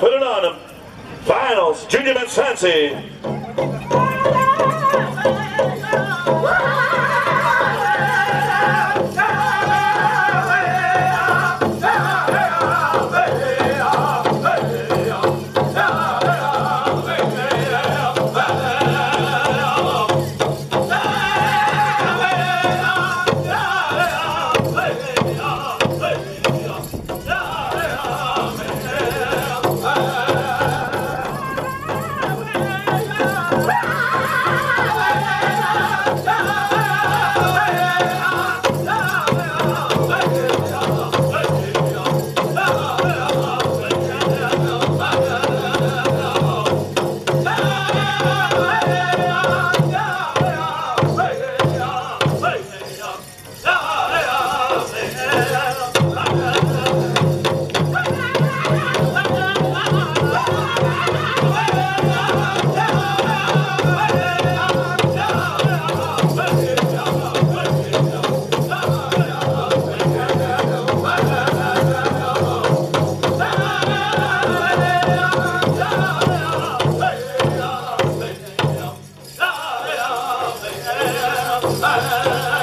put it on him. Finals, Junior Mansansi. Hey!